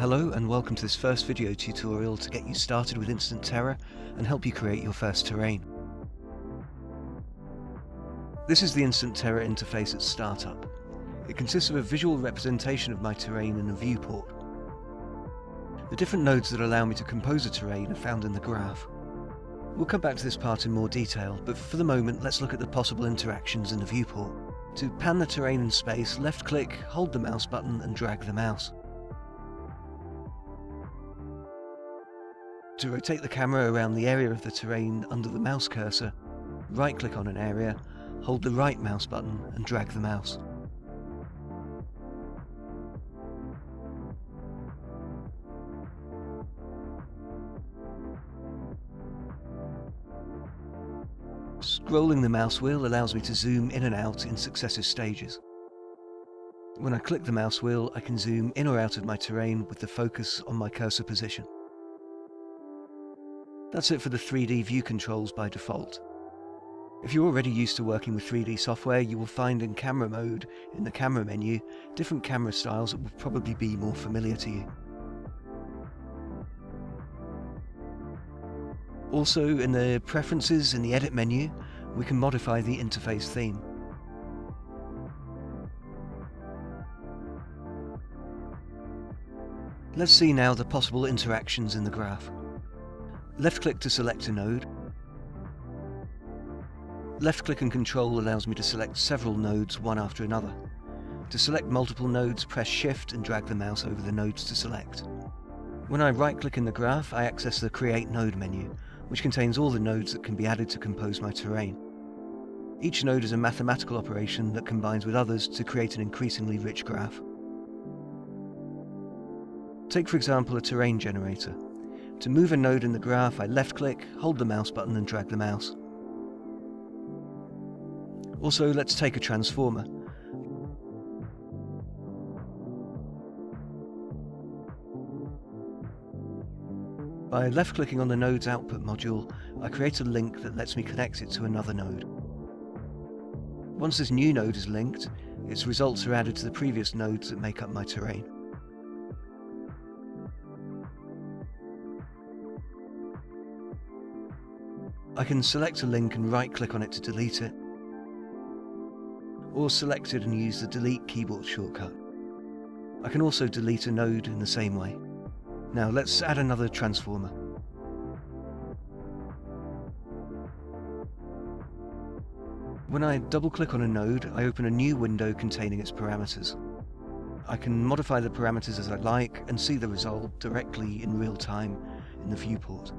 Hello and welcome to this first video tutorial to get you started with Instant Terra and help you create your first terrain. This is the Instant Terra interface at startup. It consists of a visual representation of my terrain in a viewport. The different nodes that allow me to compose a terrain are found in the graph. We'll come back to this part in more detail, but for the moment let's look at the possible interactions in the viewport. To pan the terrain in space, left click, hold the mouse button and drag the mouse. To rotate the camera around the area of the terrain under the mouse cursor, right click on an area, hold the right mouse button and drag the mouse. Scrolling the mouse wheel allows me to zoom in and out in successive stages. When I click the mouse wheel, I can zoom in or out of my terrain with the focus on my cursor position. That's it for the 3D view controls by default. If you're already used to working with 3D software, you will find in camera mode, in the camera menu, different camera styles that will probably be more familiar to you. Also, in the preferences in the edit menu, we can modify the interface theme. Let's see now the possible interactions in the graph. Left click to select a node. Left click and control allows me to select several nodes one after another. To select multiple nodes, press shift and drag the mouse over the nodes to select. When I right click in the graph, I access the create node menu, which contains all the nodes that can be added to compose my terrain. Each node is a mathematical operation that combines with others to create an increasingly rich graph. Take for example a terrain generator. To move a node in the graph, I left click, hold the mouse button and drag the mouse. Also, let's take a transformer. By left-clicking on the node's output module, I create a link that lets me connect it to another node. Once this new node is linked, its results are added to the previous nodes that make up my terrain. I can select a link and right-click on it to delete it, or select it and use the delete keyboard shortcut. I can also delete a node in the same way. Now let's add another transformer. When I double click on a node, I open a new window containing its parameters. I can modify the parameters as I like and see the result directly in real time in the viewport.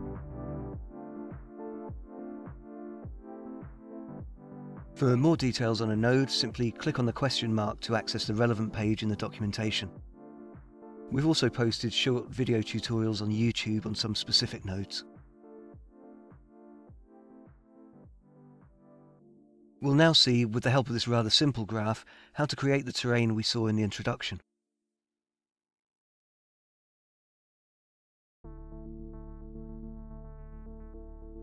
For more details on a node, simply click on the question mark to access the relevant page in the documentation. We've also posted short video tutorials on YouTube on some specific nodes. We'll now see, with the help of this rather simple graph, how to create the terrain we saw in the introduction.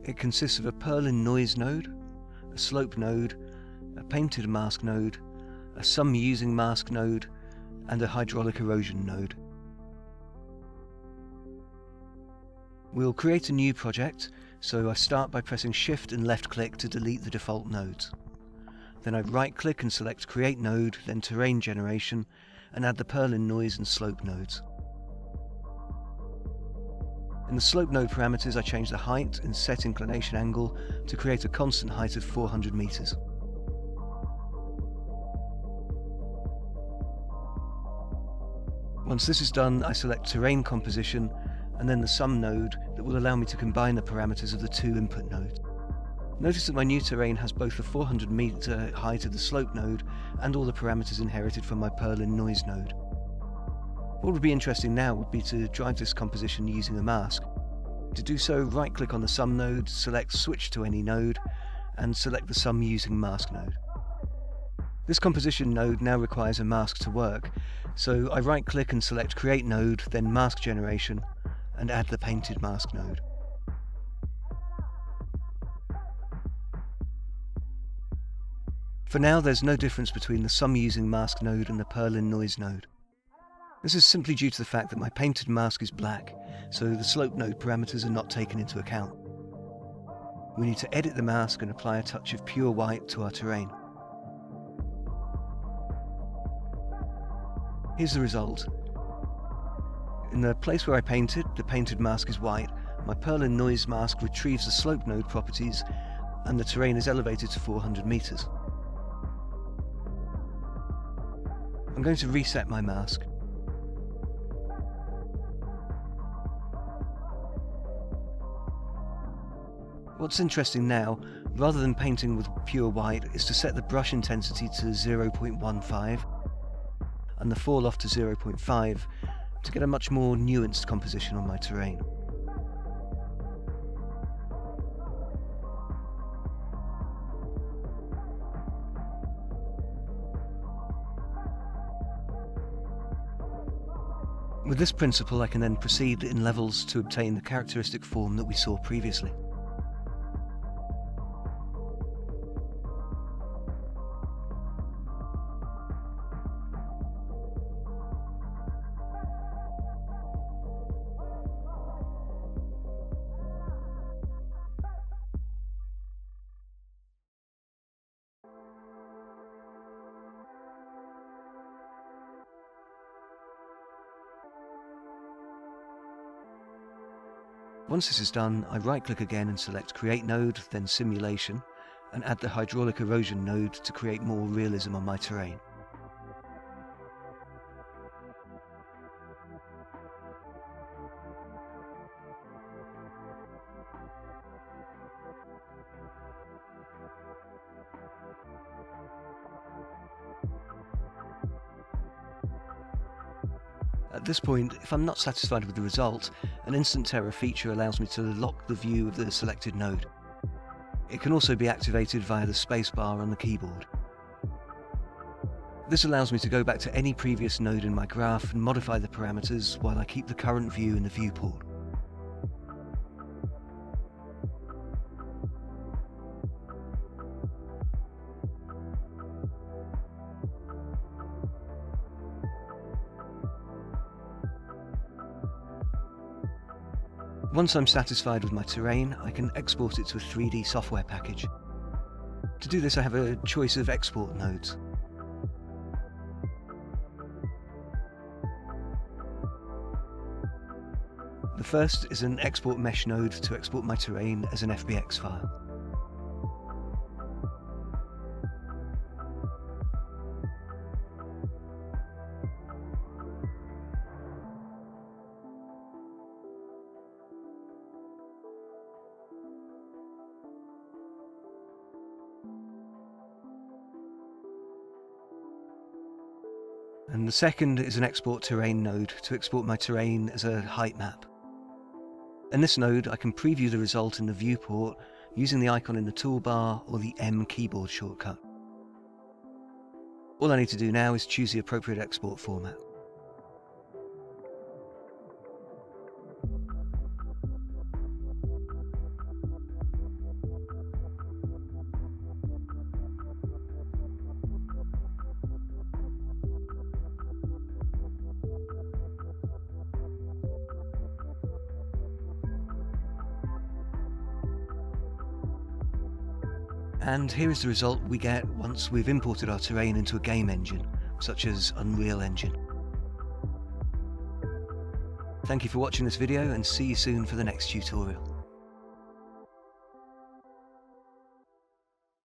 It consists of a Perlin noise node, a slope node, a painted mask node, a sum using mask node, and a hydraulic erosion node. We'll create a new project, so I start by pressing Shift and left click to delete the default nodes. Then I right click and select Create Node, then Terrain Generation, and add the Perlin Noise and Slope nodes. In the slope node parameters I change the height and set inclination angle to create a constant height of 400 meters. Once this is done, I select Terrain Composition and then the sum node that will allow me to combine the parameters of the two input nodes. Notice that my new terrain has both the 400 meter height of the slope node and all the parameters inherited from my Perlin noise node. What would be interesting now would be to drive this composition using a mask. To do so, right click on the sum node, select switch to any node, and select the sum using mask node. This composition node now requires a mask to work, so I right click and select create node, then mask generation, and add the painted mask node. For now, there's no difference between the sum using mask node and the Perlin noise node. This is simply due to the fact that my painted mask is black, so the slope node parameters are not taken into account. We need to edit the mask and apply a touch of pure white to our terrain. Here's the result. In the place where I painted, the painted mask is white, my Perlin noise mask retrieves the slope node properties, and the terrain is elevated to 400 meters. I'm going to reset my mask. What's interesting now, rather than painting with pure white, is to set the brush intensity to 0.15 and the fall off to 0.5 to get a much more nuanced composition on my terrain. With this principle I can then proceed in levels to obtain the characteristic form that we saw previously. Once this is done, I right click again and select Create Node, then Simulation, and add the Hydraulic Erosion node to create more realism on my terrain. At this point, if I'm not satisfied with the result, an Instant Terra feature allows me to lock the view of the selected node. It can also be activated via the spacebar on the keyboard. This allows me to go back to any previous node in my graph and modify the parameters while I keep the current view in the viewport. Once I'm satisfied with my terrain, I can export it to a 3D software package. To do this I have a choice of export nodes. The first is an export mesh node to export my terrain as an FBX file. And the second is an export terrain node to export my terrain as a height map. In this node, I can preview the result in the viewport using the icon in the toolbar or the M keyboard shortcut. All I need to do now is choose the appropriate export format. And here is the result we get once we've imported our terrain into a game engine, such as Unreal Engine. Thank you for watching this video and see you soon for the next tutorial.